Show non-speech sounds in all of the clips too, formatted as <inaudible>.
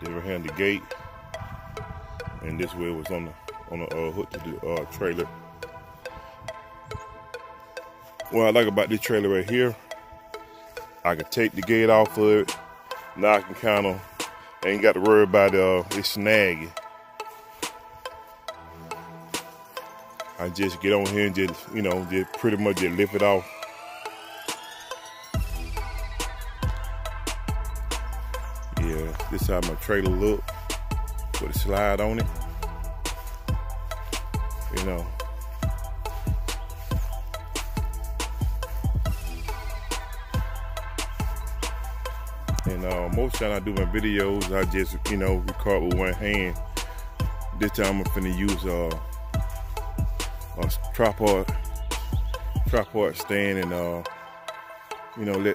This right here the gate. And this way was on the on the uh, hook to the uh, trailer. What I like about this trailer right here, I can take the gate off of it. Now I can kind of ain't got to worry about uh, it snagging. I just get on here and just, you know, just pretty much just lift it off. How my trailer look with a slide on it. You know. And uh, most time I do my videos, I just, you know, record with one hand. This time I'm finna use uh, a tripod, tripod stand and, uh, you know, let,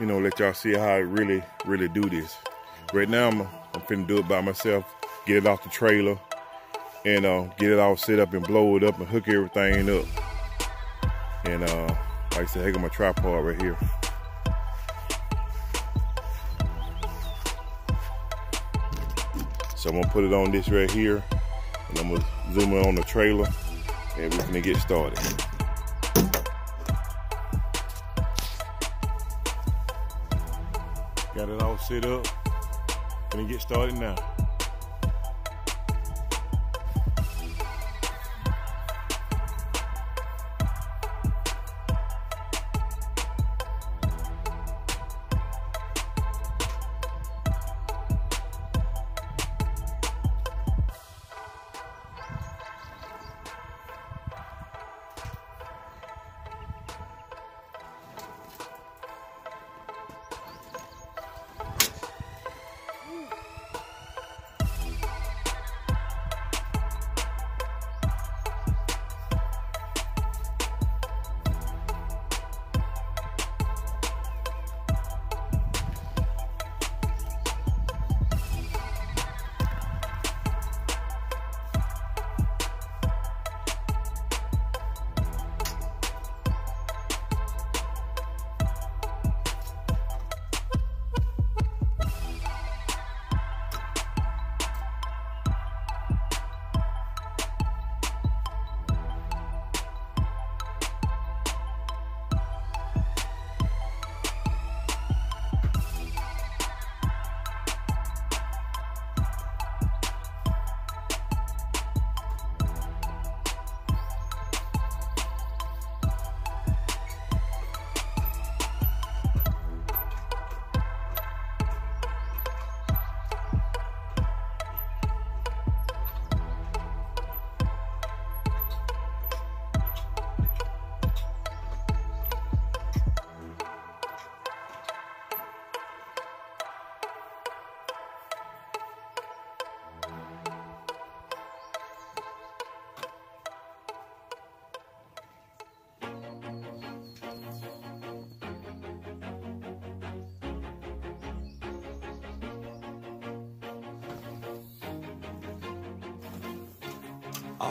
you know, let y'all see how I really, really do this. Right now, I'm, I'm finna do it by myself, get it off the trailer, and uh, get it all set up and blow it up and hook everything up. And uh, like I said, I got my tripod right here. So I'm gonna put it on this right here, and I'm gonna zoom in on the trailer, and we're gonna get started. Got it all set up. Gonna get started now.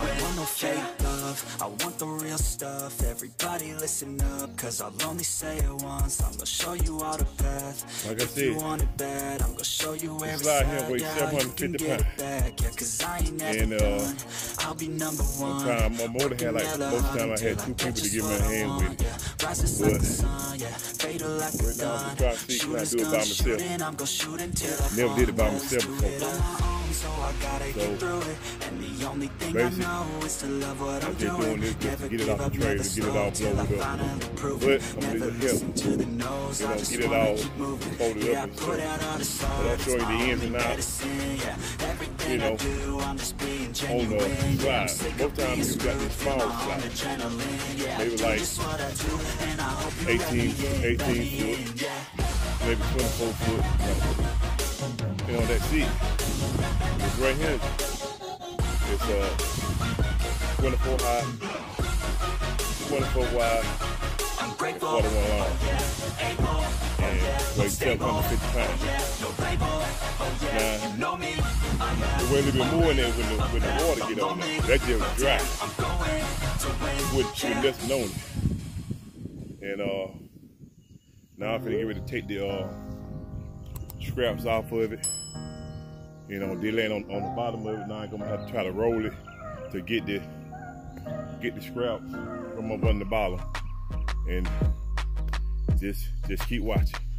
I want no fake love, I want the real stuff. Everybody listen up, cause I'll only say it once. I'm gonna show you all the path. Like I said, you want it bad, I'm gonna show you every side. Here weighs 750 pounds. back. Yeah, cause I ain't And uh, I'll be number one time, my mother had like, most time I had two people to give my hand with. yeah, Rises like the sun, yeah, fatal like a gun. Shooters gonna shoot and I'm gonna shoot until I Never did it by myself before it on my own, so I gotta So, get through it. And the only thing I know is to love what I'm I'm doing doing. this just to Never get it off the up, trailer, never get it all blown up. finally prove But it. I'm gonna Never listen to the no's, You I know, get it all keep moving. folded Yeah, up I and put stuff. out all the But signs, showing you the ins and outs. medicine, yeah. Everything You know, I do, I'm just being on the slide. Most times you got these small slides. Maybe like what I do, and I hope you 18, let me in, 18 foot. yeah. maybe 24 foot. You know, that seat. Right here. It's uh 24 high, 24 wide, I'm grateful, 41 long, and weighs 750 pounds. Now, you the way a little bit more in there when the, when the water get on there. That just dry I'm going to win. with, with nothing known. And uh, now I'm finna get ready to take the uh, scraps off of it. You know, they laying on, on the bottom of it. Now I'm gonna have to try to roll it to get the get the scraps from up on the bottom. And just just keep watching.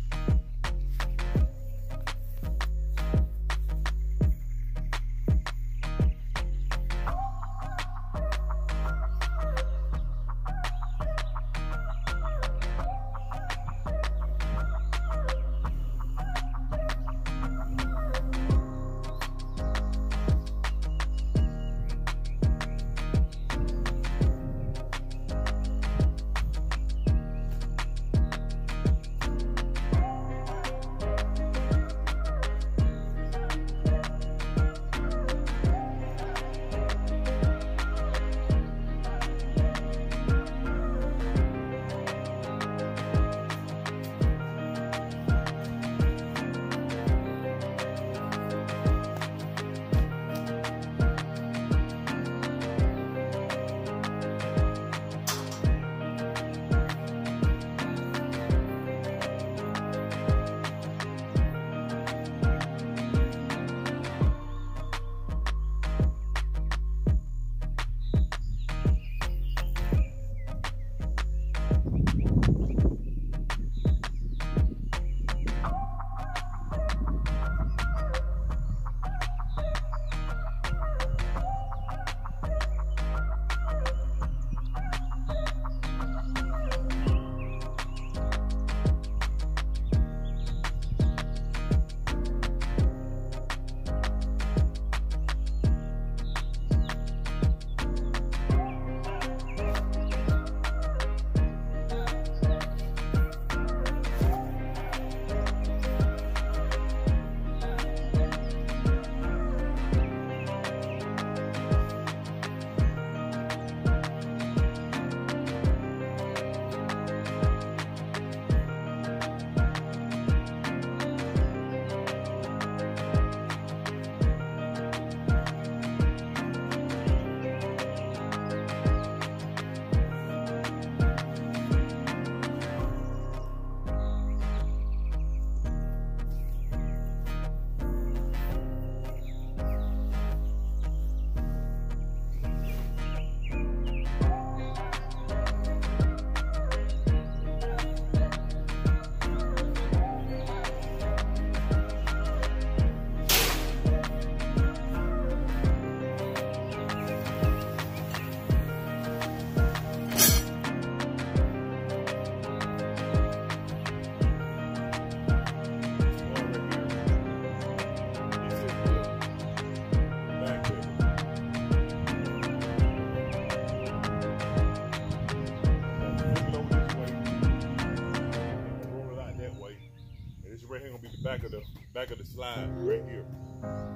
Slide right here.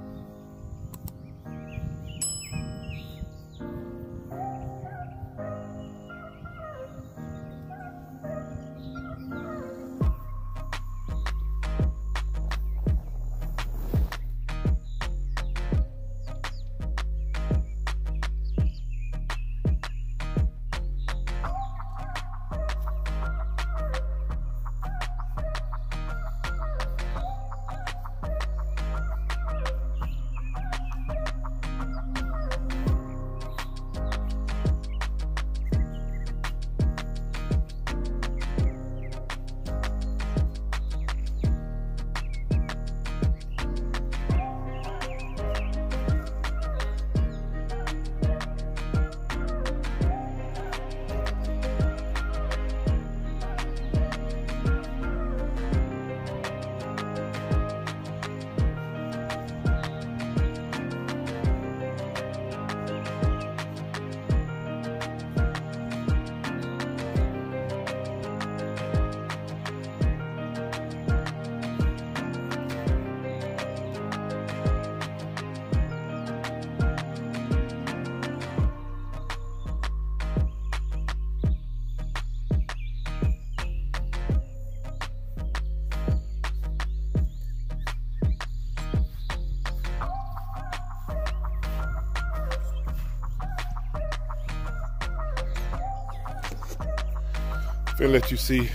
Finna let you see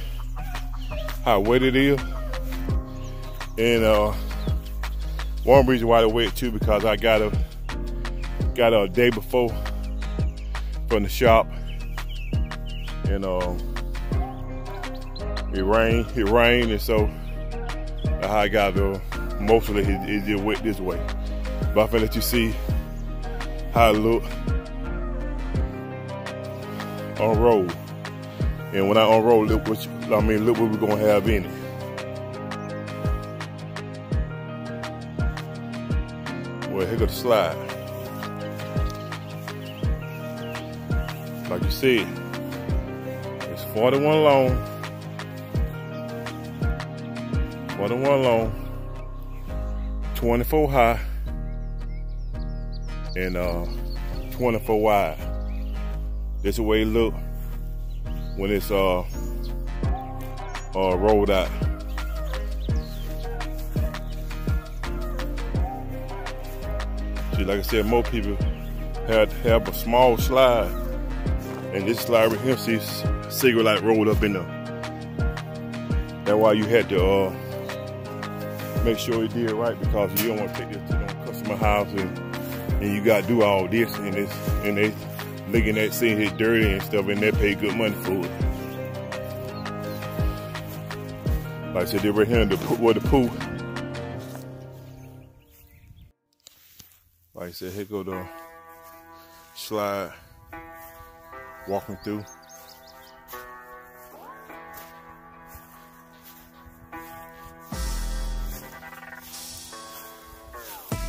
how wet it is. And uh, one reason why it's wet too, because I got a got a day before from the shop. And uh, it rained, it rained, and so I got the most of it is just wet this way. But I'm finna let you see how it look on road. And when I unroll, look what you, I mean, look what we're gonna have in it. Well, here goes the slide. Like you said, it's 41 long. 41 long, 24 high, and uh, 24 wide. This is the way it look when it's uh, uh rolled out. See, like I said, most people had have a small slide, and this slide with him sees cigarette light rolled up in there. That's why you had to uh, make sure you did right because you don't want to take this to the customer house and, and you got to do all this and it's and they looking at seeing it dirty and stuff and they pay good money for it. Like I said, they were here in the where the pool. Like I said, here go the slide walking through.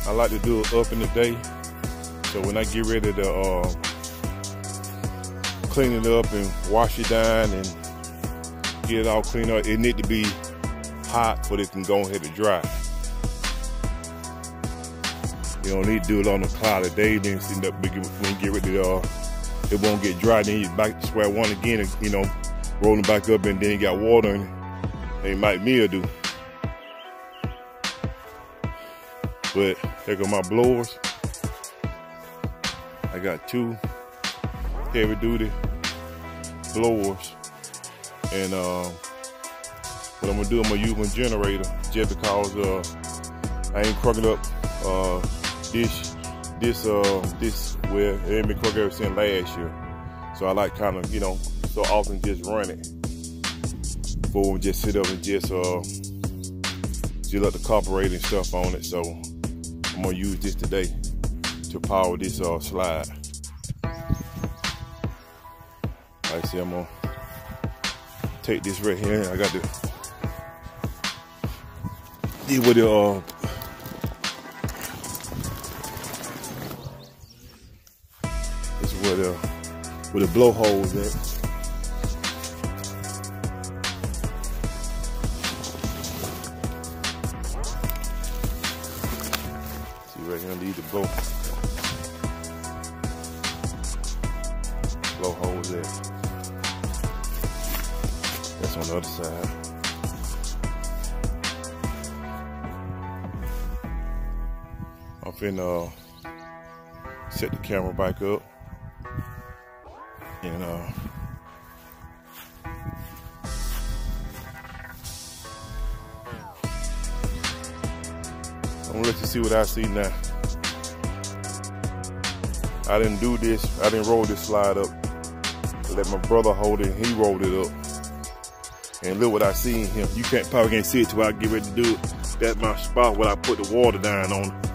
I like to do it up in the day. So when I get ready to uh, clean it up and wash it down and get it all cleaned up, it need to be hot so it can go ahead and dry. You don't need to do it on a cloudy day, then end up when you get ready to, uh, it won't get dry, then you back to square one again, and, you know, rolling back up and then you got water and it might mildew. But there go my blowers. I got two heavy duty blowers. And uh, what I'm gonna do, I'm gonna use my generator just because uh, I ain't cracking up uh, this, this, uh, this, well, it ain't been cracking ever since last year. So I like kind of, you know, so often just run it. Before we just sit up and just, uh, just let the carburetor and stuff on it. So I'm gonna use this today to power this uh, slide. I said, I'm gonna take this right here. I got to deal with the uh, this is where the where the blowhole is at. Camera back up and uh, I'm gonna let you see what I see now. I didn't do this, I didn't roll this slide up. I let my brother hold it, he rolled it up. And look what I see in him. You can't probably can't see it till I get ready to do it. That's my spot where I put the water down on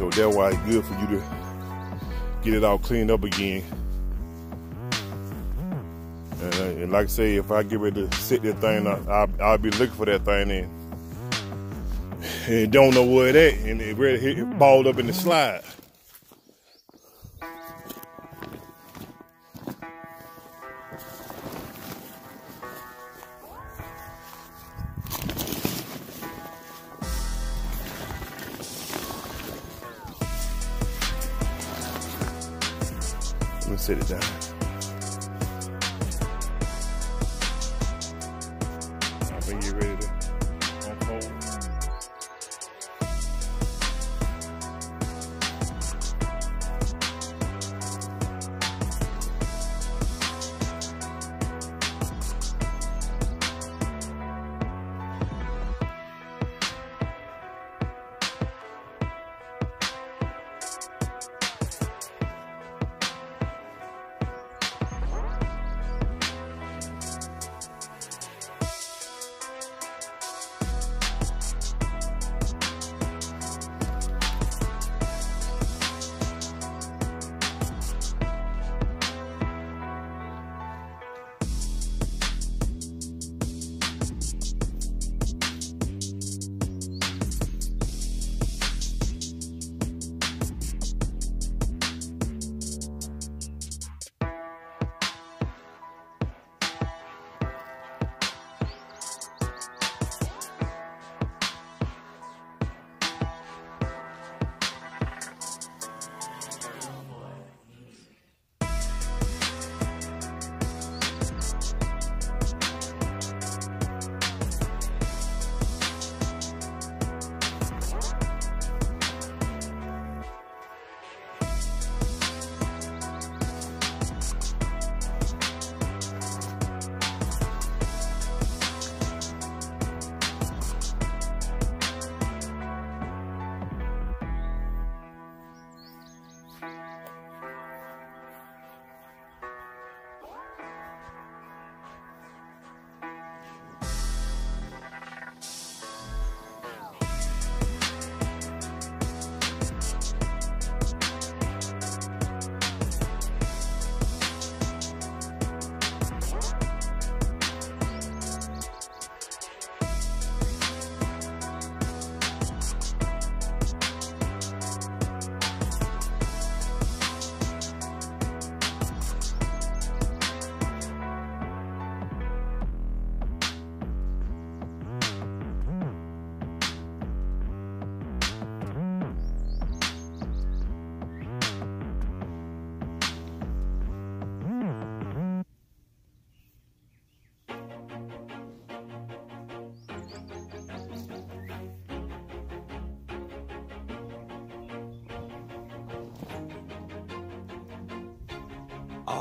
So that's why it's good for you to get it all cleaned up again. And, uh, and, like I say, if I get ready to sit that thing, I, will I'll be looking for that thing and, <laughs> and don't know where it at, and it really hit, it balled up in the slide.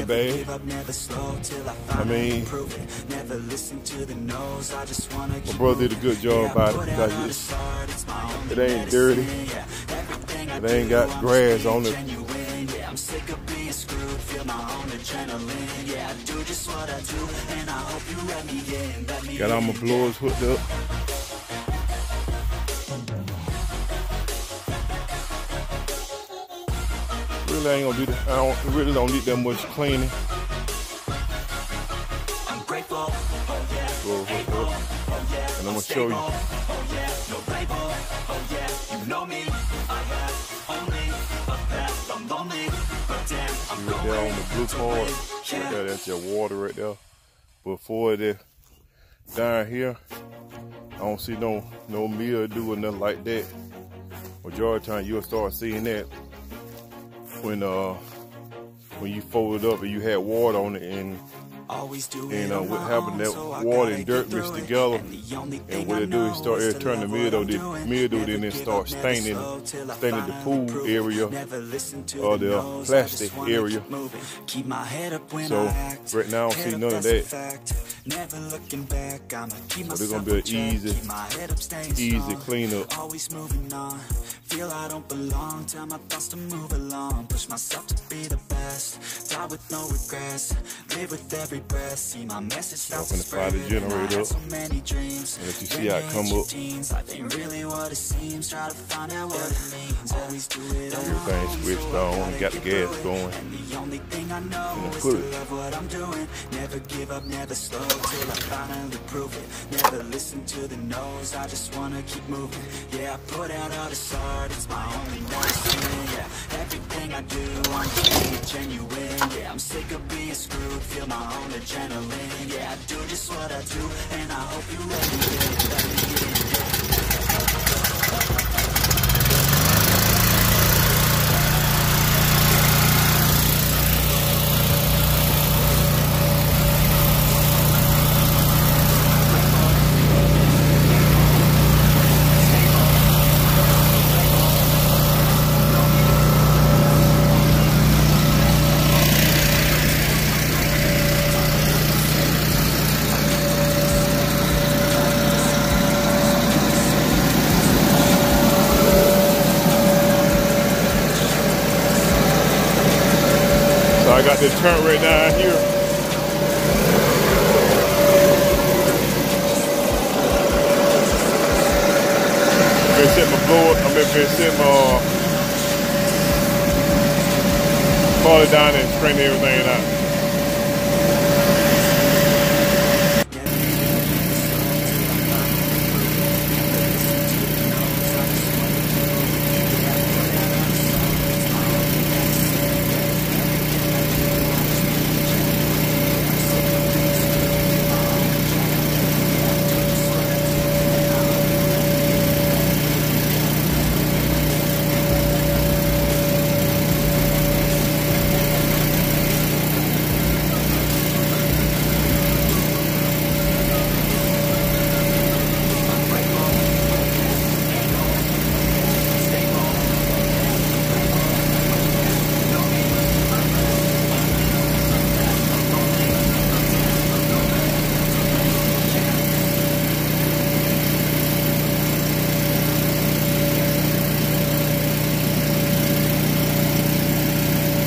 Ain't that never bad? give up, never slow, till I mean- prove it, never listen to the no's, I just wanna keep brother did a good job yeah, about it put because out all it's- this art, it's my only it ain't dirty. yeah, It ain't got grass on it. yeah, I'm sick of being screwed, feel my own adrenaline, yeah, I do just what I do, and I hope you let me in, Got all my blowers hooked up. Really ain't gonna do that. I don't really don't need that much cleaning. I'm grateful, oh yeah, up. oh yeah, And I'm gonna show you. oh Right there on the blue part. Right there, that's your water right there. Before it down here, I don't see no no mildew or nothing like that. Majority of time you'll start seeing that when uh when you fold it up and you had water on it and Always do And, it uh, what happened, that so water and dirt mixed together, And and what it do is start to turn the mildew, the mildew then it start staining- slow till I staining the pool area Never listen to or the the plastic area. keep my head up when So, right now I don't see none of that. Never looking back, I'ma keep So they're gonna be an easy- my head easy cleanup. Always moving on. Feel I don't belong. Tell my thoughts to move along. Push myself to be the best. Die with no regrets. Live with every breath. See my message start to spread. the generator up. so many dreams. And let you see how it come up. Teens. Life ain't really what it seems. Try to find out what it means. Always do it on my Everything's own, switched on, got the gas going. And the only thing I know And is to love what I'm doing. Never give up, never slow till I finally prove it. Never listen to the no's, I just wanna keep moving. Yeah, I put out all this art, it's my only medicine. Yeah, everything I do, I'm being genuine. Yeah, I'm sick of being screwed, feel my own adrenaline. Yeah, I do just what I do, and I hope you let me in, let me in. Yeah. So I got this turn right down here. Been setting my blower, I've been, been setting my uh, Carly down there and straighten everything out.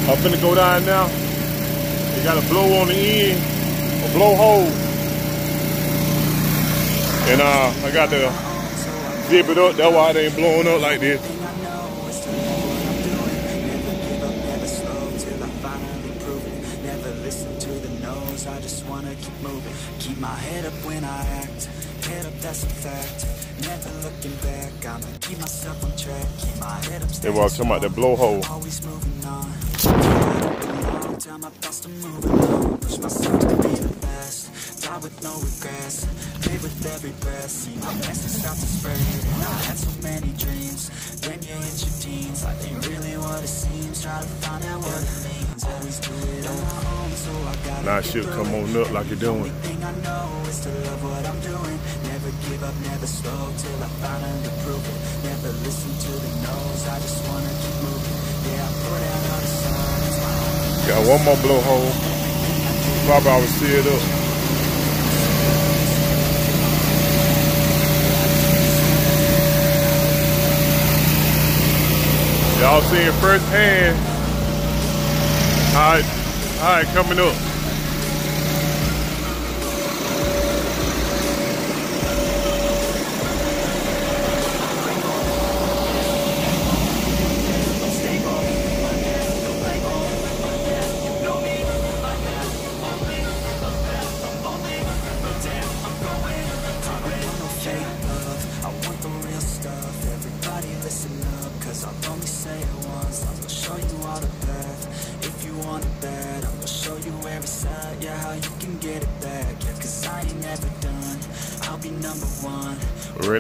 I'm finna go down now. You got a blow on the end, a blow hole. And uh, I got to zip it up. That's why it ain't blowing up like this. I just wanna keep moving Keep my head up when I act Head up, that's a fact Never looking back I'ma keep myself on track Keep my head up, They were talking about the blowhole. Always moving on Tell my thoughts to move along Push myself to be the best. Die with no regrets. Live with every breath. See my message start to spread. And I had so many dreams. Then you hit your teens. Life ain't really what it seems. Try to find out what it means. Always do it on my own So I gotta Now get shit come on up like you're doing. Thing I know is to love what I'm doing. Never give up, never slow till I finally prove it. Never listen to the no's, I just wanna keep moving. Yeah, I put out all the signs, my own Got one more blowhole. Probably I will see it up. Y'all seeing firsthand how it, how it coming up.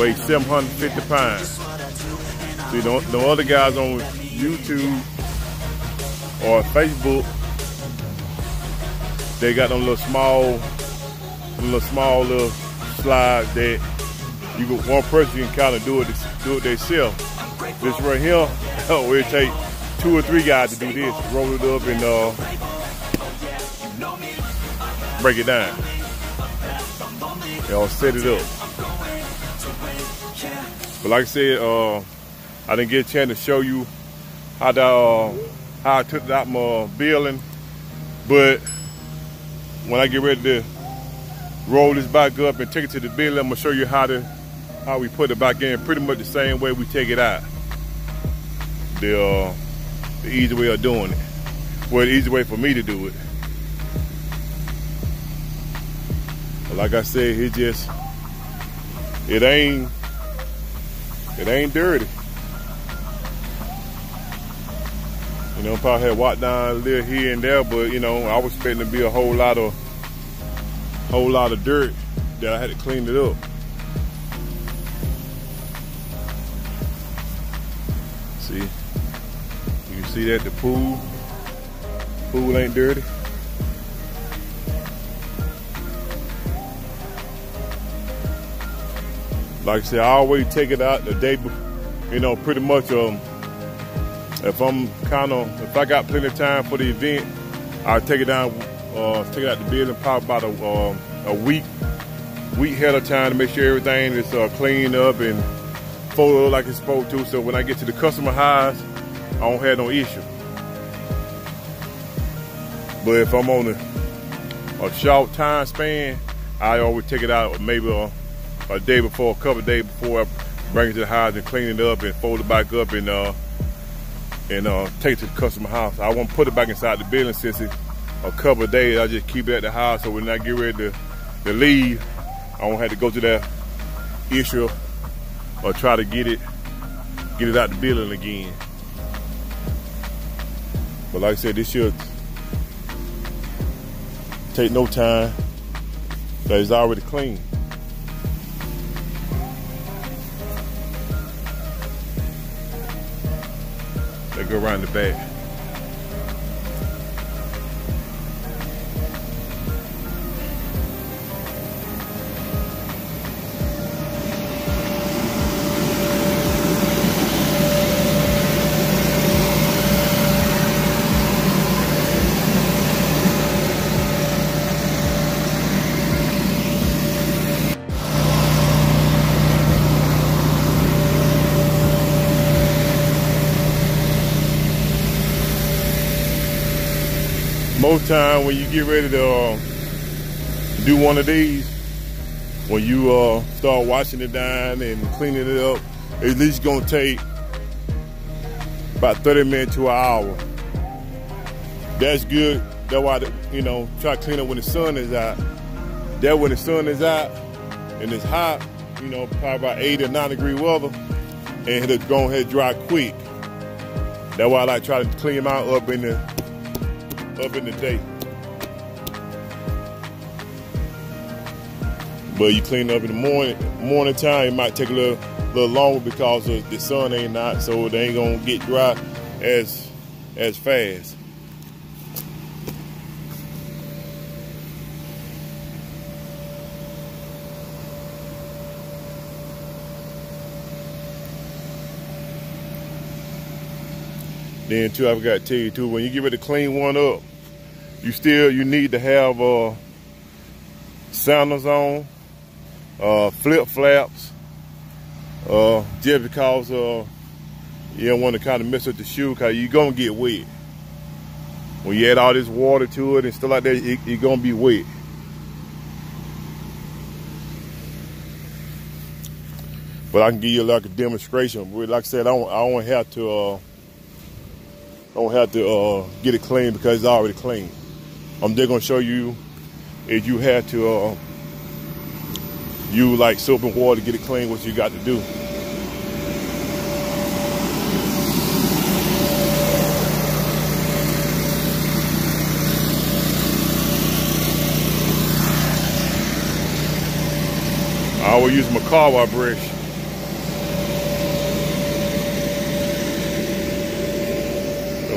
Weighs 750 yeah. pounds. See, the, the other guys on YouTube or Facebook, they got them little small, little small little slides that you can, one person can kind of do it, do it themselves. This right here, <laughs> where it take two or three guys to do this, roll it up and uh, break it down. Y'all set it up. But like I said, uh, I didn't get a chance to show you how uh, how I took out my building. But when I get ready to roll this back up and take it to the building, I'm gonna show you how to how we put it back in, pretty much the same way we take it out. The uh, the easy way of doing it. Well, the easy way for me to do it. But like I said, it just it ain't it ain't dirty. You know, probably had walked down a little here and there, but you know, I was expecting to be a whole lot of whole lot of dirt that I had to clean it up. See, you see that the pool, pool ain't dirty. Like I said, I always take it out the day, you know, pretty much um, if I'm kind of, if I got plenty of time for the event, I'll take it down, uh, take it out the building probably about a, uh, a week, week ahead of time to make sure everything is uh, cleaned up and folded like it's supposed to. So when I get to the customer highs, I don't have no issue. But if I'm on a, a short time span, I always take it out maybe a, a day before, a couple days before I bring it to the house and clean it up and fold it back up and uh, and uh, take it to the customer house. I won't put it back inside the building since it's a couple days. I just keep it at the house so when I get ready to, to leave, I won't have to go to that issue or try to get it get it out the building again. But like I said, this should take no time. That it's already clean. Go around the back. Most time when you get ready to uh, do one of these, when you uh, start washing it down and cleaning it up, at least gonna take about 30 minutes to an hour. That's good. That's why, you know, try to clean up when the sun is out. That when the sun is out and it's hot, you know, probably about 80 or 90 degree weather, and it'll go ahead dry quick. That's why I like try to clean out up in the up in the day. But you clean up in the morning morning time, it might take a little little longer because the sun ain't out, so it ain't gonna get dry as as fast. Then too, I forgot to tell you too, when you get ready to clean one up, you still you need to have uh, sandals on, uh, flip flaps, uh, just because uh, you don't want to kind of mess up the shoe because you're gonna get wet. When you add all this water to it and stuff like that, it, it's gonna be wet. But I can give you like a demonstration. Like I said, I don't, I don't have to, uh, don't have to uh, get it clean because it's already clean. I'm just gonna show you if you had to uh, use like soap and water to get it clean, what you got to do. I will use my car brush.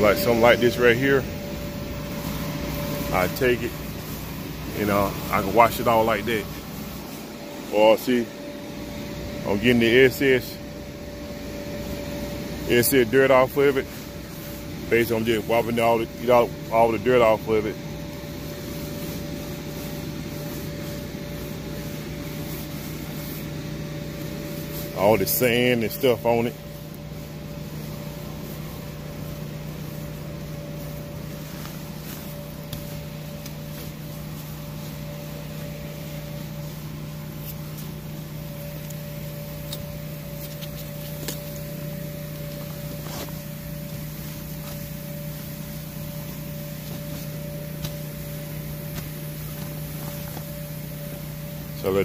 Like something like this right here. I take it, you know, I can wash it all like that. Or see, I'm getting the excess, excess dirt off of it. Basically, I'm just wiping all the, get all, all the dirt off of it. All the sand and stuff on it.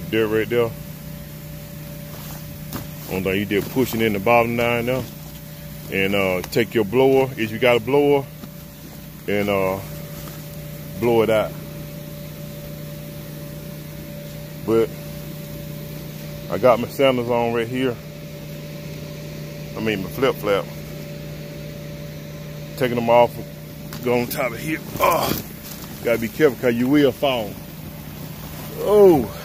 Dirt right there. Only thing you did pushing in the bottom nine now. And uh, take your blower, if you got a blower, and uh, blow it out. But I got my sandals on right here. I mean my flip flap. Taking them off, go on top of here. Oh, gotta be careful because you will fall. Oh.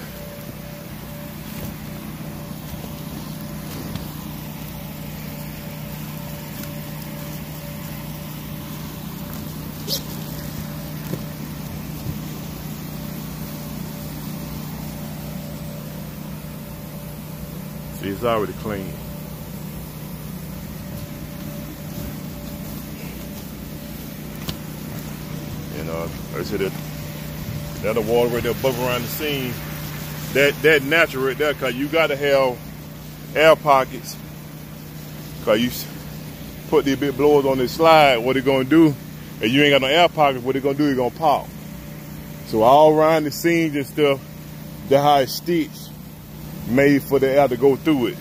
It's already clean. And uh, I said, that, that the water right there above around the seam, that that natural right there, cause you gotta have air pockets. Cause you put these big blowers on this slide, what it gonna do? And you ain't got no air pockets, what it gonna do? It gonna pop. So all around the seams and stuff, how it's stitched, made for the air to go through it.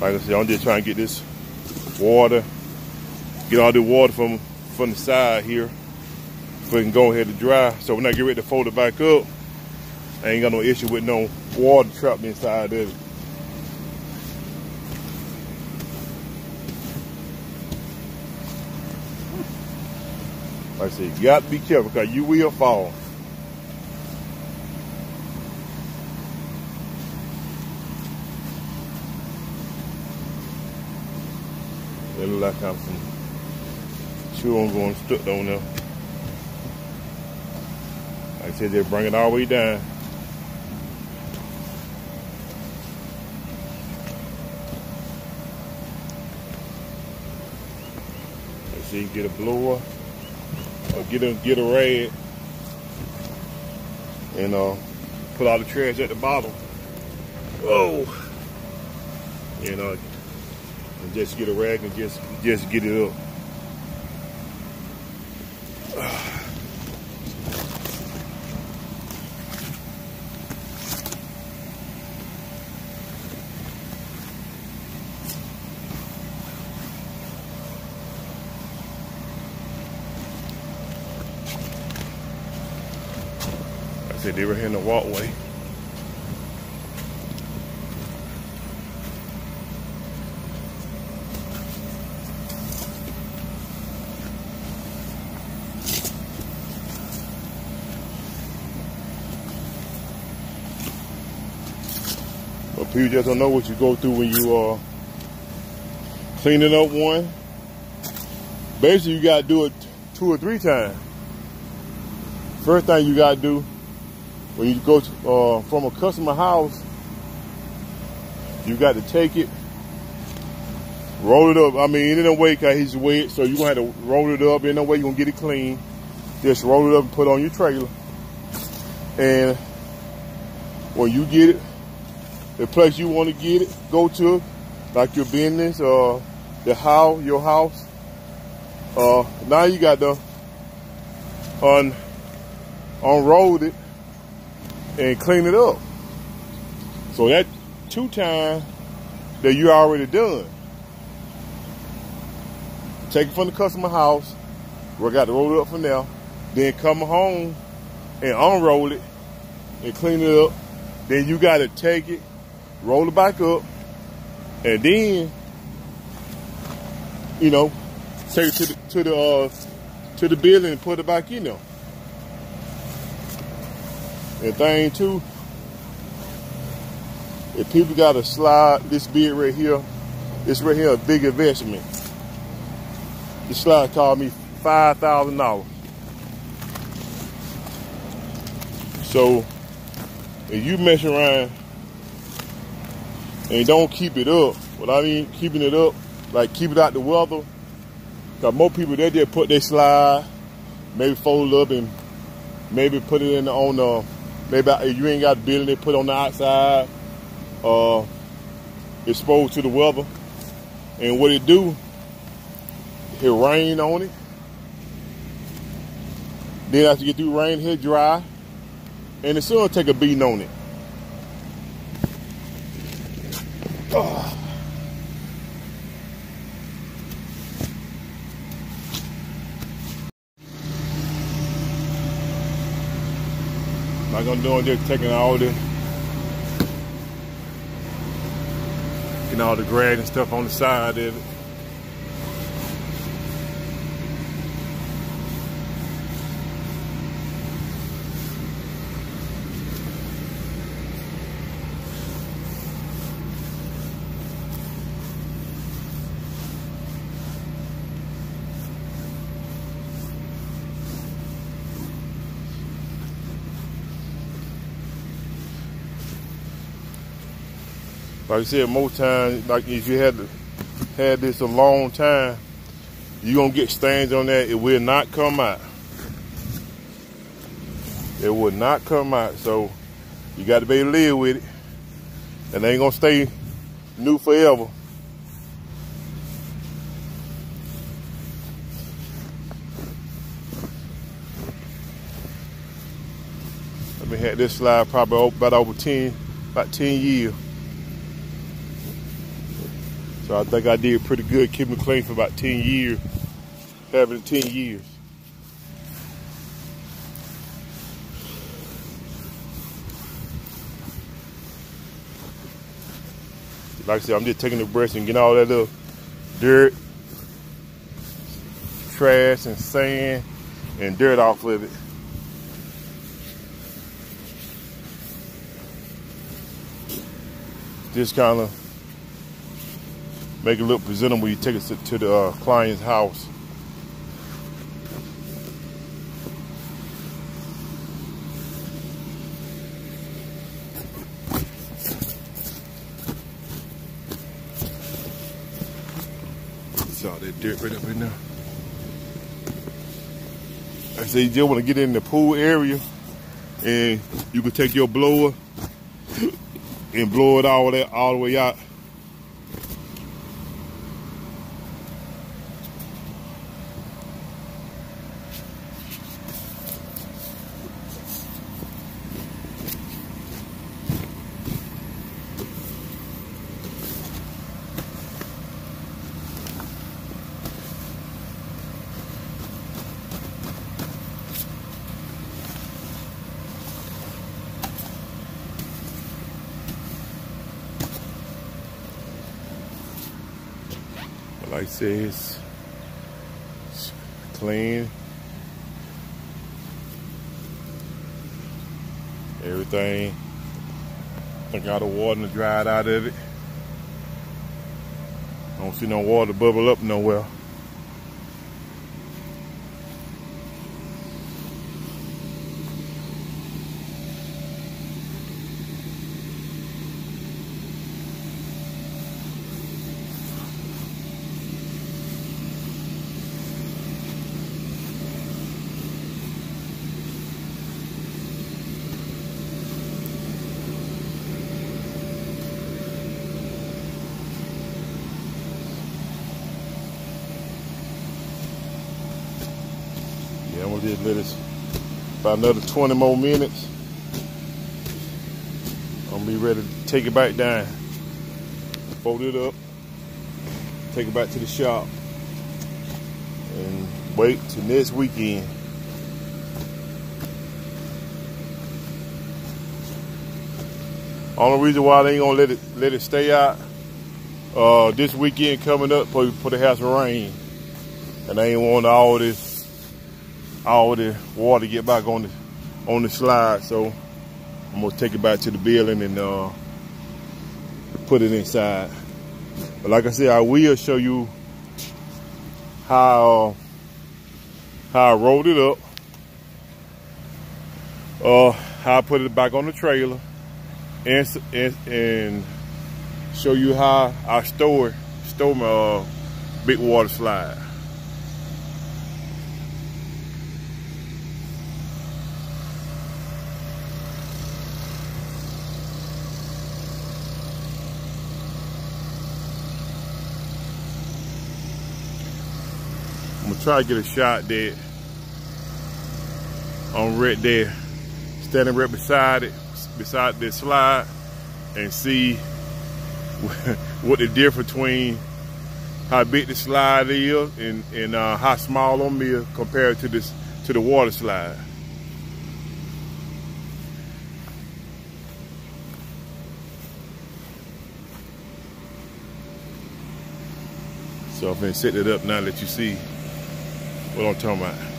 Like I said, I'm just trying to get this water, get all the water from from the side here, so it can go ahead to dry. So when I get ready to fold it back up, I ain't got no issue with no water trapped inside of it. Like I said, you got to be careful because you will fall. It look like I'm some chewing going stuck on there. Like I said, they bring it all the way down. See, get a blower or get a get a rag and uh, put all the trash at the bottom. Oh, you know, and just get a rag and just just get it up. I said they were here in the walkway. But people just don't know what you go through when you are cleaning up one. Basically, you gotta do it two or three times. First thing you gotta do when you go to, uh, from a customer house, you got to take it, roll it up. I mean, in a way, cause he's wet, so you're gonna have to roll it up. In a way, you're gonna get it clean. Just roll it up and put on your trailer. And when you get it, the place you want to get it, go to, like your business or the house, your house. Uh, now you got to un unroll it and clean it up. So that two times that you already done. Take it from the customer house, we got to roll it up from there, then come home and unroll it and clean it up. Then you got to take it, roll it back up, and then you know take it to the to the uh, to the building and put it back in there. And thing too, if people got to slide this bid right here, this right here a big investment. This slide cost me five thousand dollars. So if you mess around and don't keep it up, what I mean keeping it up, like keep it out the weather, cause most people they just put their slide, maybe fold up and maybe put it in on the maybe you ain't got building, they put on the outside, uh, exposed to the weather. And what it do, it rain on it. Then after you get through rain, it dry. And the sun take a beating on it. Ugh. Not gonna do it just taking all the getting all the grad and stuff on the side of it. Like I said, most times, like if you had had this a long time, you're gonna get stains on that. It will not come out. It will not come out. So you got to be able to live with it. And they ain't gonna stay new forever. I've been had this slide probably about over 10, about 10 years. So I think I did pretty good keeping clean for about 10 years. Having it 10 years. Like I said, I'm just taking the brush and getting all that little dirt, trash and sand and dirt off of it. Just kind of make it look presentable when you take it to, the uh, client's house. Saw that dirt right up in there. I say you just want to get in the pool area and you can take your blower and blow it all that all the way out. I it's, clean. Everything. Took out the water and dried out of it. Don't see no water bubble up nowhere. Just let it about another 20 more minutes. I'm gonna be ready to take it back down. Fold it up, take it back to the shop, and wait till next weekend. Only reason why they ain't gonna let it let it stay out uh, this weekend coming up, for the house of rain, and they ain't want all this all the water get back on the on the slide. So I'm gonna take it back to the building and uh, put it inside. But like I said, I will show you how how I rolled it up, uh, how I put it back on the trailer, and and, and show you how I store store my uh, big water slide. Try to get a shot there on right there, standing right beside it, beside this slide, and see <laughs> what the difference between how big the slide is and, and uh, how small on me compared to this to the water slide. So I'm gonna set it up now let you see what I'm talking about.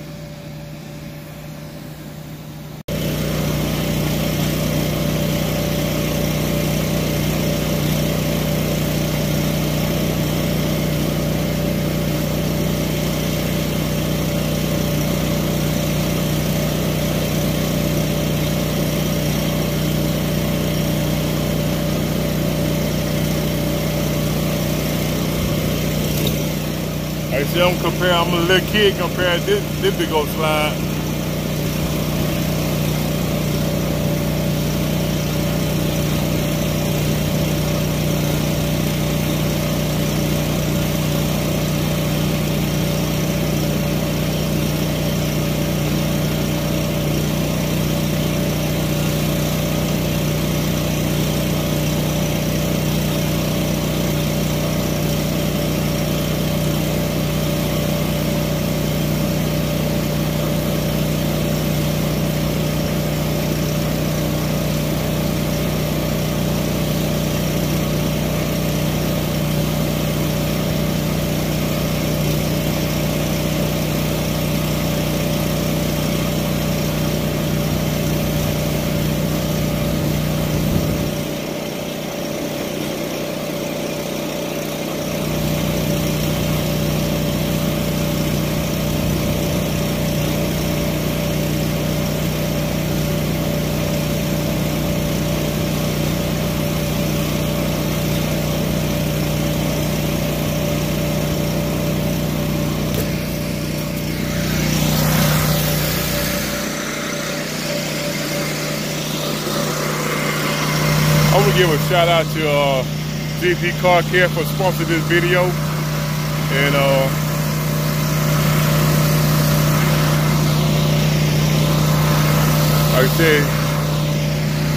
I'm a little kid comparing this, this big old slide. I'm gonna give a shout out to uh, GP Car Care for sponsoring this video. And uh, like I said,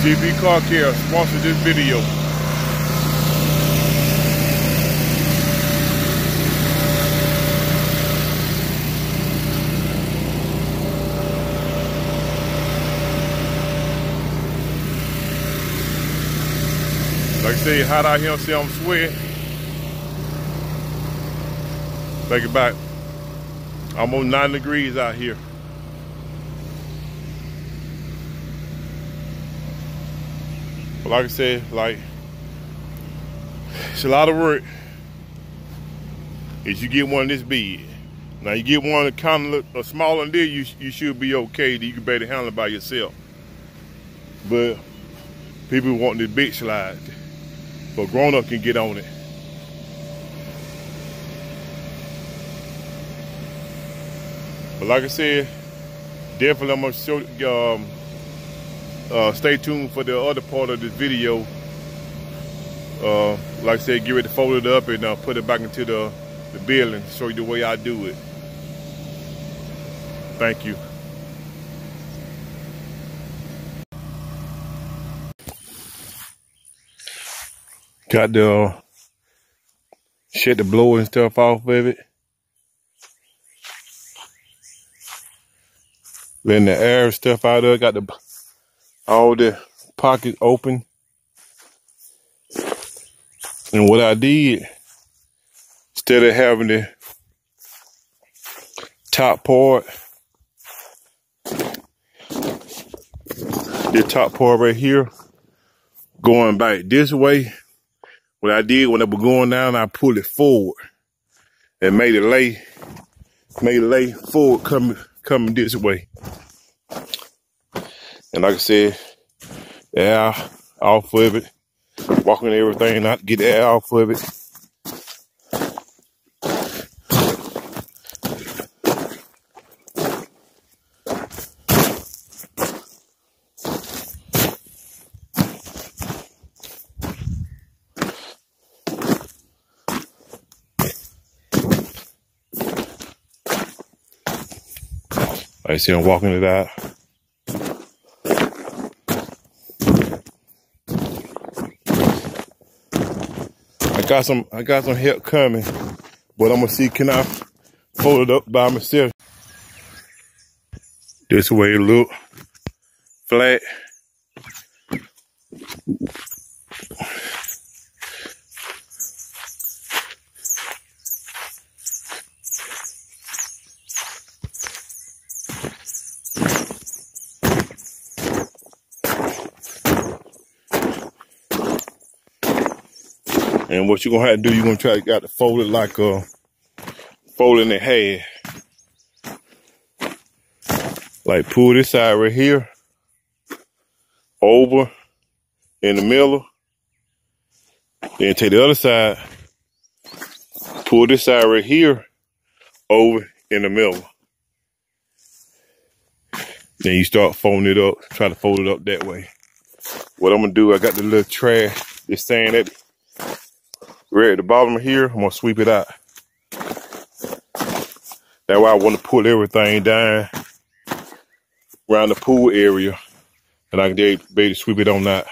GP Car Care sponsored this video. Like I say, hot out here, see I'm sweating. Think about almost nine degrees out here. But like I said, like it's a lot of work. If you get one this big. Now you get one kind of look uh, smaller than this, you, you should be okay. that You can better handle it by yourself. But people want this big slide. But grown up can get on it. But like I said, definitely I'm gonna show um, uh, stay tuned for the other part of this video. Uh, like I said, get ready to fold it up and uh, put it back into the, the building, show you the way I do it. Thank you. Got the uh, shut the and stuff off of it. Letting the air stuff out of it. Got the all the pockets open. And what I did, instead of having the top part, the top part right here, going back this way, what I did when it was going down, I pulled it forward and made it lay, made it lay forward coming coming this way. And like I said, air off of it, walking everything out, get air off of it. I see him walking it out. I got some I got some help coming, but I'm gonna see can I fold it up by myself. This way it look flat. What you're gonna have to do, you're gonna try to got to fold it like uh, a folding it half. Like pull this side right here over in the middle. Then take the other side, pull this side right here over in the middle. Then you start folding it up, try to fold it up that way. What I'm gonna do, I got the little trash just saying that right at the bottom here, I'm gonna sweep it out. That's why I want to pull everything down around the pool area and I can to sweep it on that.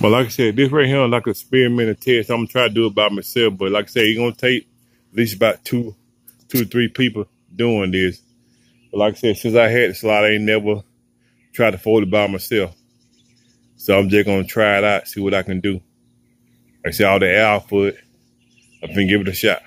But like I said, this right here like a experimental test. I'm gonna try to do it by myself, but like I said, it's gonna take at least about two, two or three people doing this. But like I said, since I had the slide, I ain't never tried to fold it by myself. So I'm just gonna try it out, see what I can do. Like I said, all the output, I'm gonna give it a shot.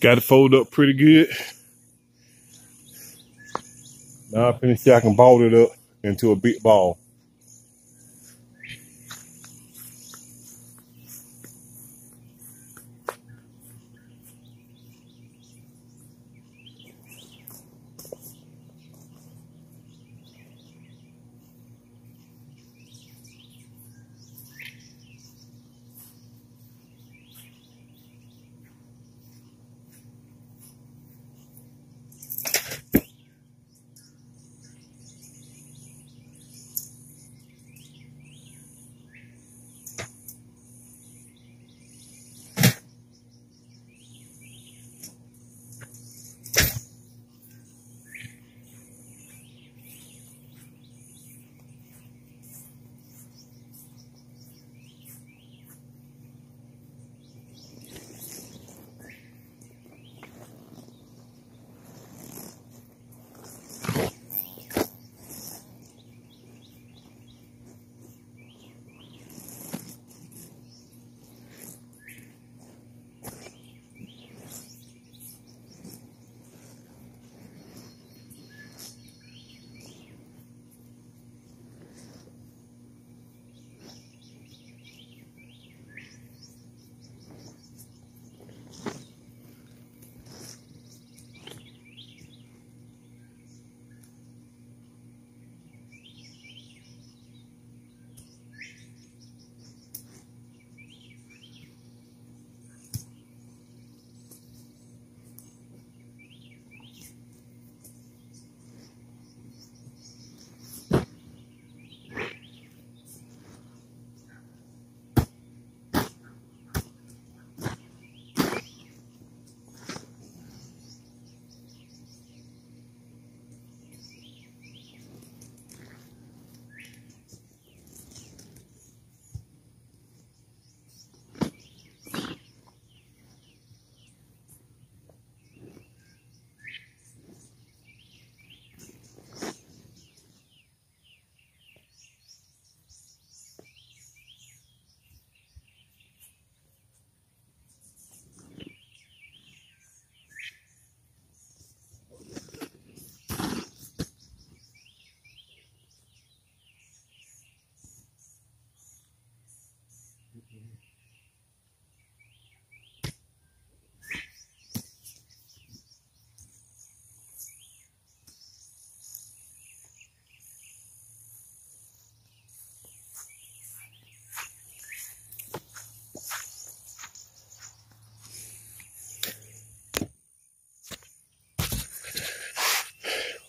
Got it folded up pretty good. Now I finish, I can ball it up into a big ball.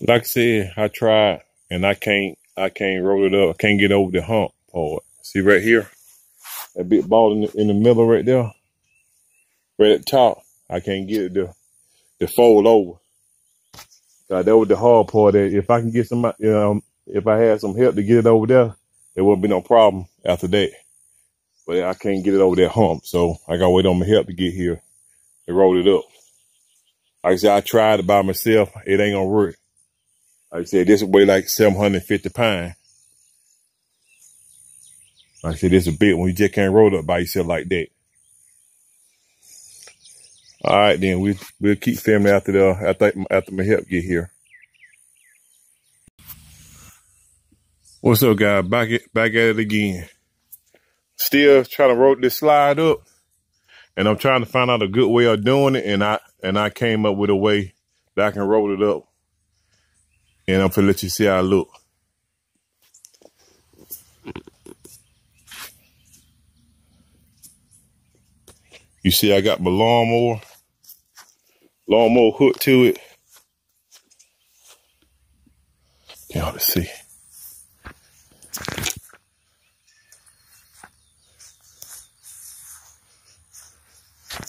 Like I said, I tried and I can't, I can't roll it up. I can't get over the hump part. See right here, that big ball in the, in the middle right there, right at the top. I can't get it to, to fold over. Uh, that was the hard part. That if I can get some, you know, if I had some help to get it over there, there wouldn't be no problem after that. But I can't get it over that hump, so I gotta wait on my help to get here and roll it up. Like I said, I tried it by myself. It ain't gonna work. Like I said, this weigh like 750 pounds. Like I said, this is a bit when you just can't roll up by yourself like that. All right, then we we'll keep filming after the after after my help get here. What's up, guys? Back at back at it again. Still trying to roll this slide up, and I'm trying to find out a good way of doing it. And I and I came up with a way that I can roll it up and I'm gonna let you see how I look. You see I got my lawnmower, lawnmower hook to it. Y'all to see.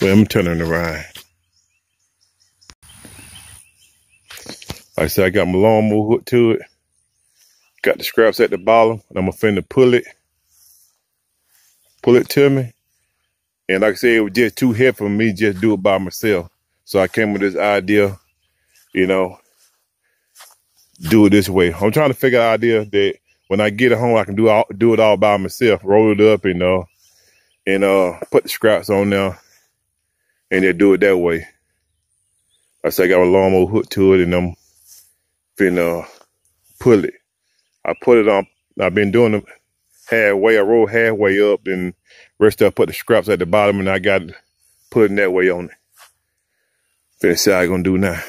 Well, I'm turning around. Like I said, I got my lawnmower hooked to it. Got the scraps at the bottom, and I'm finna pull it, pull it to me. And like I said, it was just too heavy for me just do it by myself. So I came with this idea, you know, do it this way. I'm trying to figure out idea that when I get it home, I can do all, do it all by myself, roll it up, you know, and uh, put the scraps on there, and then do it that way. I said I got a lawnmower hooked to it and I'm finna pull it. I put it on, I've been doing it halfway. I rolled halfway up and rest I put the scraps at the bottom and I got putting that way on it. See how I gonna do now.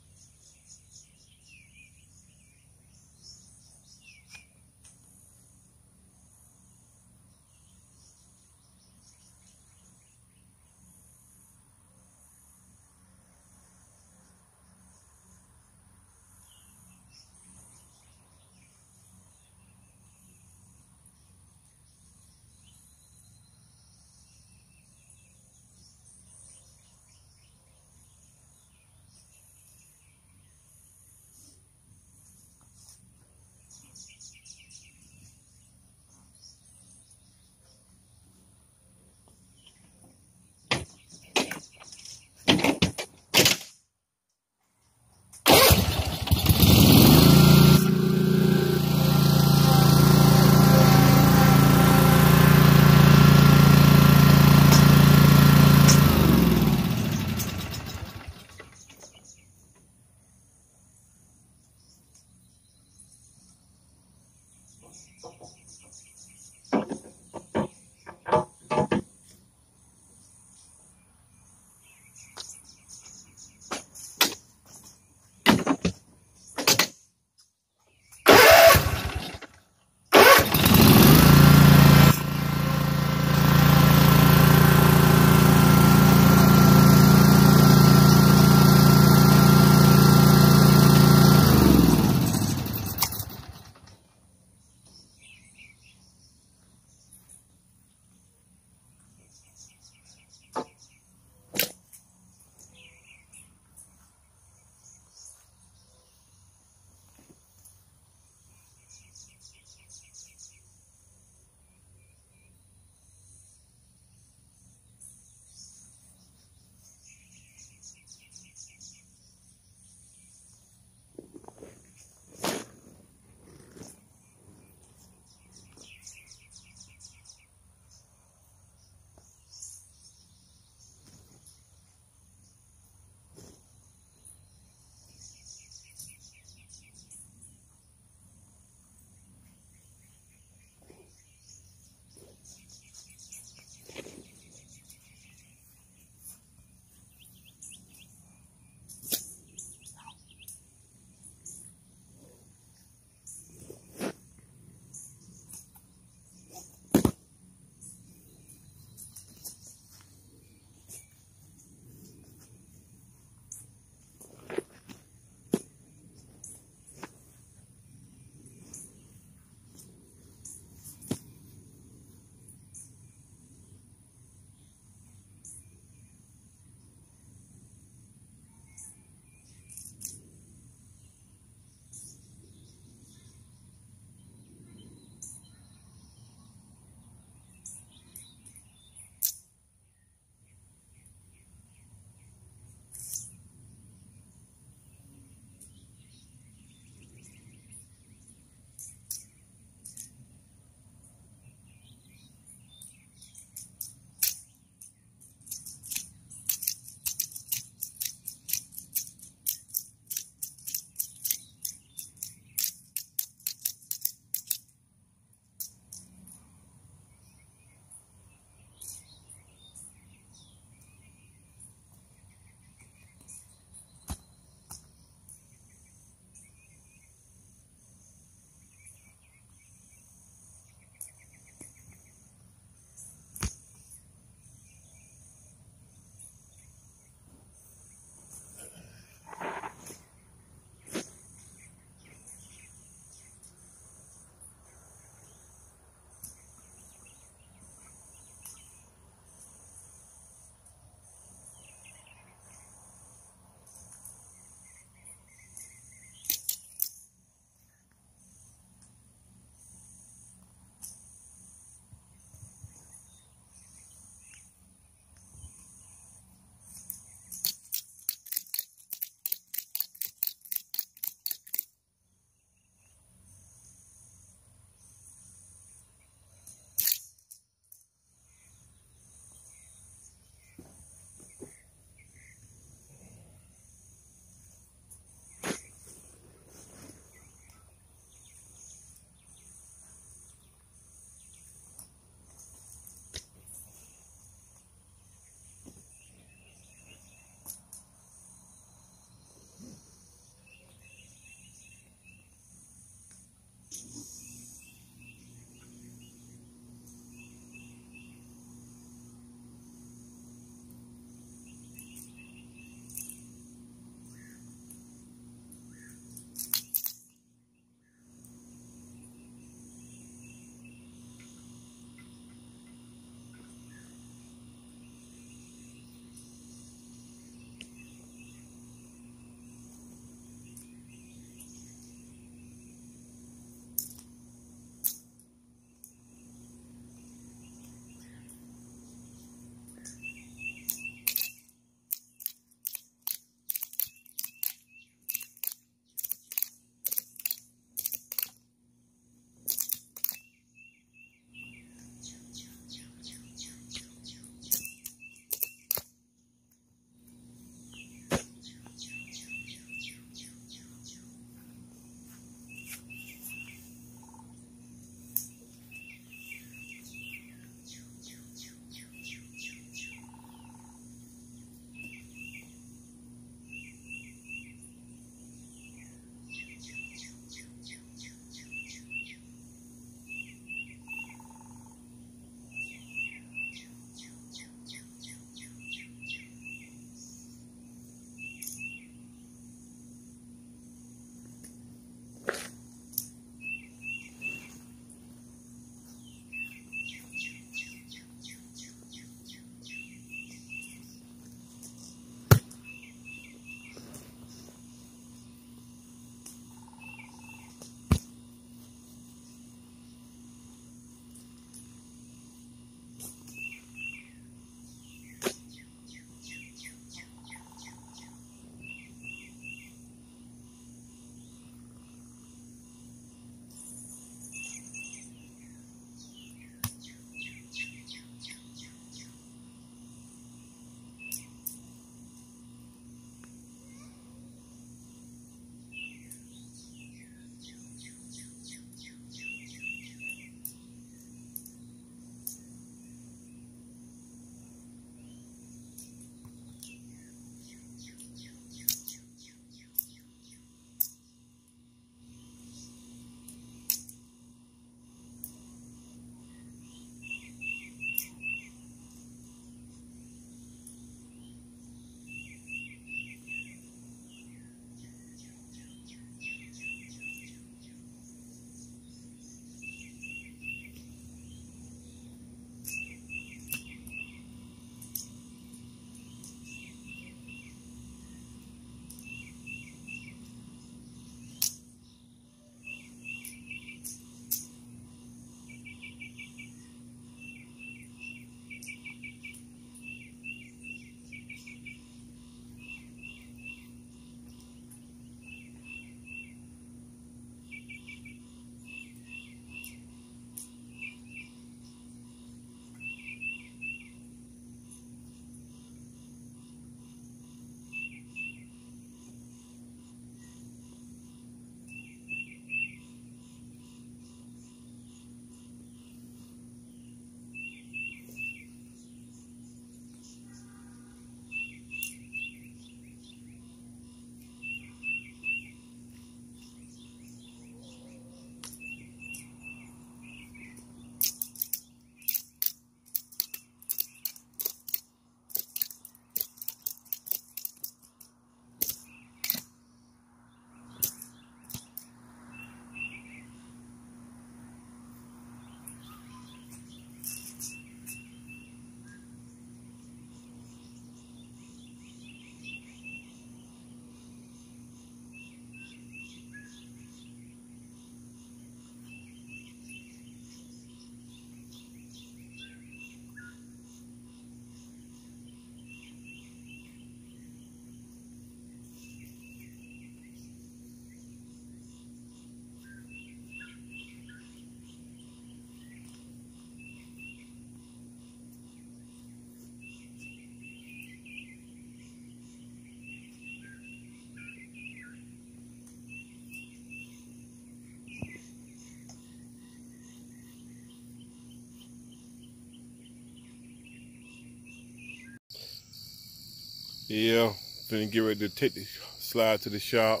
Yeah, finna get ready to take the slide to the shop.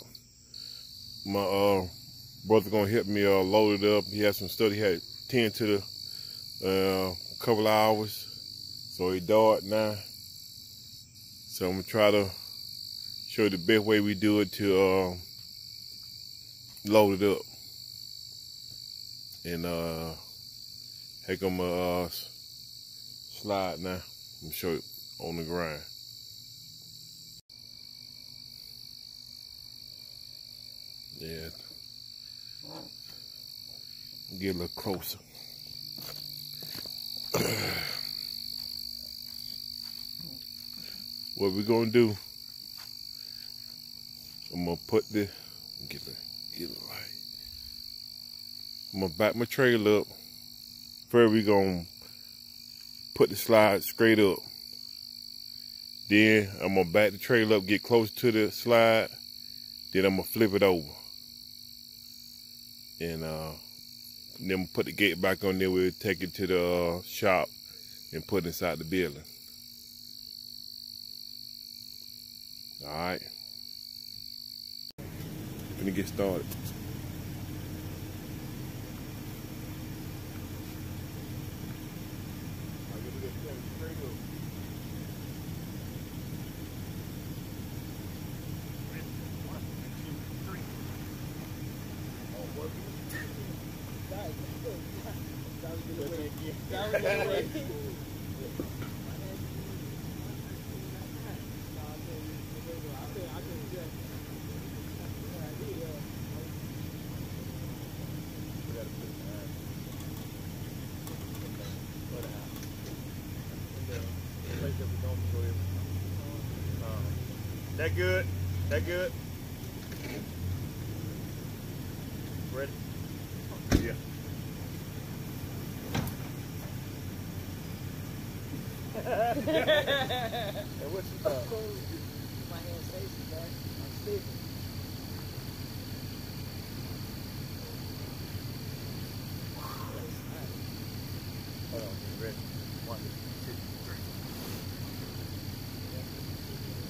My uh, brother gonna help me uh, load it up. He had some stuff he had to tend to the uh, couple hours. So he dark now. So I'm gonna try to show the best way we do it to uh, load it up. And uh, take on my uh, slide now. Let me show you on the grind. Yeah. Get a little closer. <clears throat> what we're gonna do, I'm gonna put the get the get it right. I'm gonna back my trailer up. First we gonna put the slide straight up. Then I'm gonna back the trailer up, get close to the slide. Then I'm gonna flip it over. And uh, then put the gate back on there. We'll take it to the uh, shop and put it inside the building. All right. Gonna get started. That good? That good? Ready? Yeah. and what's uh, My hand facing back. I'm sleeping. hold on, ready? One, two, three.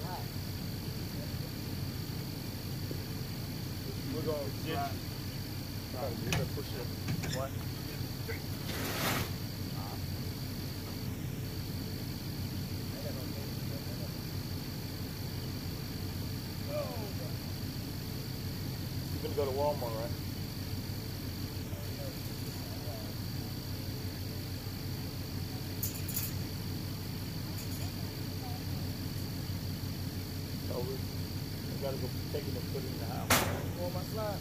Right. Three. You're gonna go to Walmart, right? So we, we gotta go take it and put it in the house. On my slide.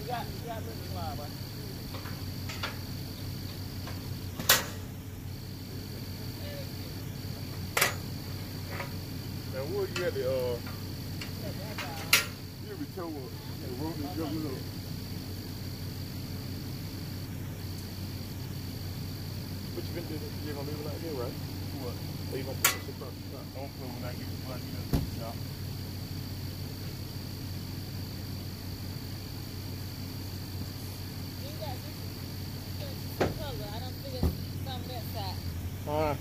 You got, you got me slide, right? Now, what you the, uh, you the road jumping up? What you gonna do? You're gonna leave it like that, right? What? Or you gonna put this across the top? Don't play when I get the blood, you know, shop. Alright.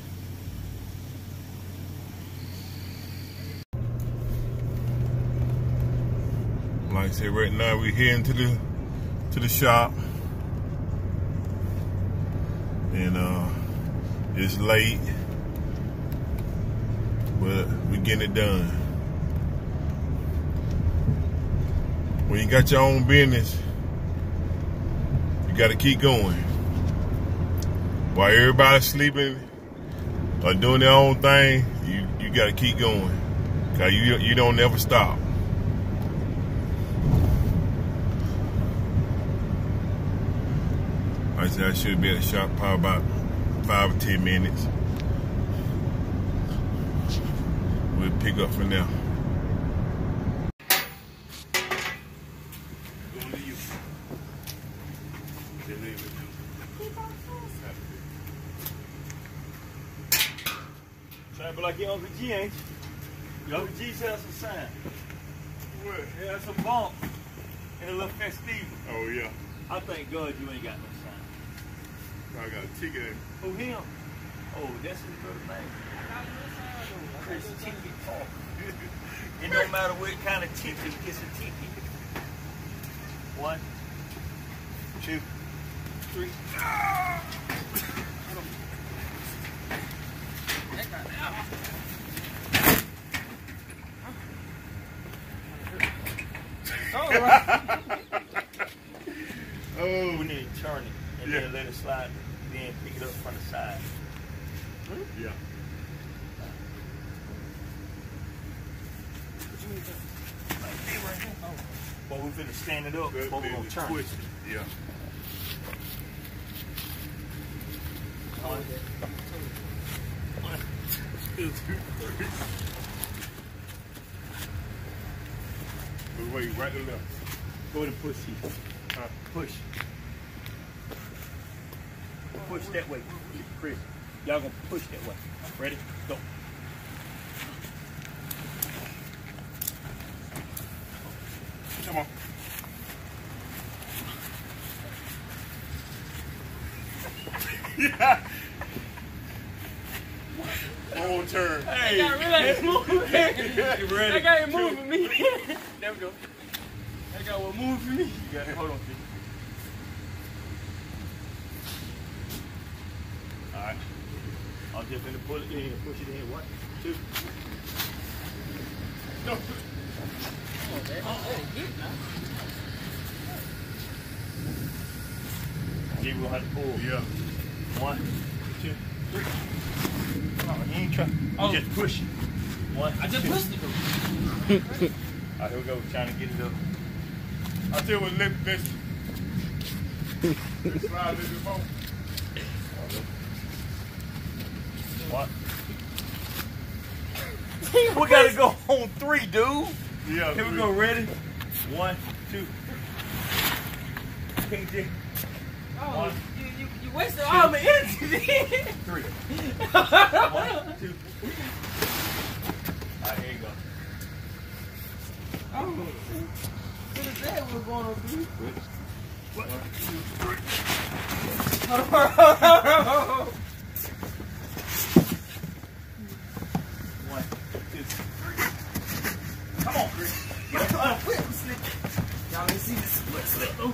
Like I said, right now we're heading to the to the shop, and uh, it's late, but we're getting it done. When you got your own business, you got to keep going. While everybody's sleeping or doing their own thing, you you got to keep going. Cause you you don't ever stop. I said I should be at the shop probably about five or ten minutes. We'll pick up from there. Trying to be like your Uncle G, ain't you? Your Uncle G's has some sign. What? He has some bump and a little festive. Oh yeah. I thank God you ain't got no sign. I got a ticket. Who him? Oh, that's his brother's name. Chris Ticket Talk. <laughs> It don't matter what kind of ticket, it's a ticket. One, two, three. Oh We need to turn it and Yeah. then let it slide, then pick it up from the side. yeah. Like this right here. But we finna stand it up, but we're gonna turn it. Yeah. One, two, three. Wait, right to left. Go ahead and push here. Push. Push that way. Chris, y'all gonna push that way. Ready? Go. Come on. yeah. One more turn. Hey, gotta relax, move. You ready? That guy ain't moving for me. <laughs> there we go. That guy will move for me. You got it. Hold on, Chris. All right. I'm just gonna pull it in and push it in. One, two. No. Oh, that, oh, that hit now. Jay, we're gonna have to pull. Yeah. One, two, three. Oh, you ain't trying. Oh. Just push it. One. I just two. pushed it. <laughs> All right, here we go. Trying to get it up. I tell you what, let let's, let's slide a little bit more. One. we gotta go on three, dude. Yeah. Here we go. Ready? One, two. King J. Oh, One. you, you, you wasted all my energy. Three. <laughs> One, two. Oh. What is that going through? One, two, three. Come on, Chris. Slip. Y'all split slip though.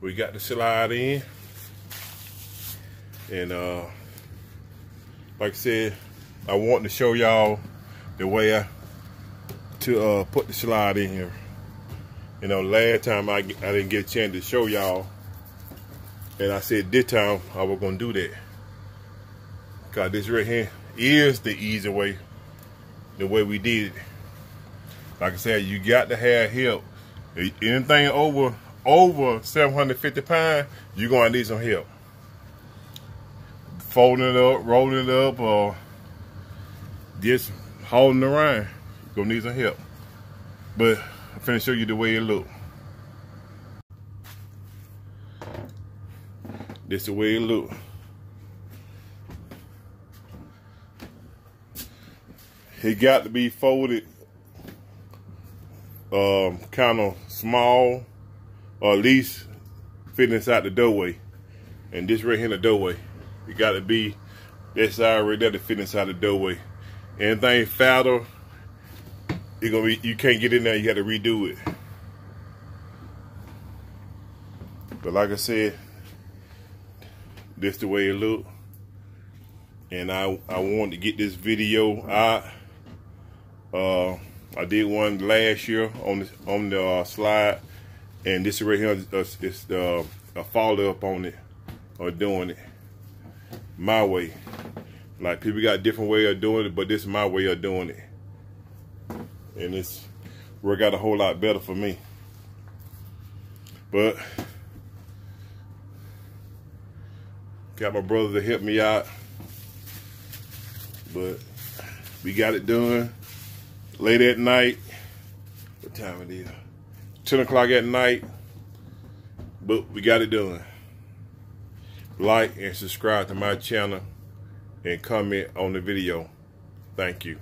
We got the slide in. And uh like I said, I want to show y'all the way I to uh put the slide in here. You know, last time I, I didn't get a chance to show y'all. And I said this time I was gonna do that. Cause this right here is the easy way, the way we did it. Like I said, you got to have help. Anything over over 750 pounds, you're gonna need some help. Folding it up, rolling it up, or just holding around. You're gonna need some help. But I'm finna show you the way it look. This the way it look. It got to be folded um, kind of small, or at least fit inside the doorway. And this right here in the doorway, it got to be that side right there to fit inside the doorway. Anything fatter, you gonna be you can't get in there. You got to redo it. But like I said, this the way it look. And I I wanted to get this video out. Uh, I did one last year on the on the uh, slide, and this right here is, is uh, a follow up on it or doing it my way. Like people got different way of doing it, but this is my way of doing it, and it's worked out a whole lot better for me. But got my brother to help me out, but we got it done late at night. What time it is? 10 o'clock at night. But we got it done. Like and subscribe to my channel and comment on the video. Thank you.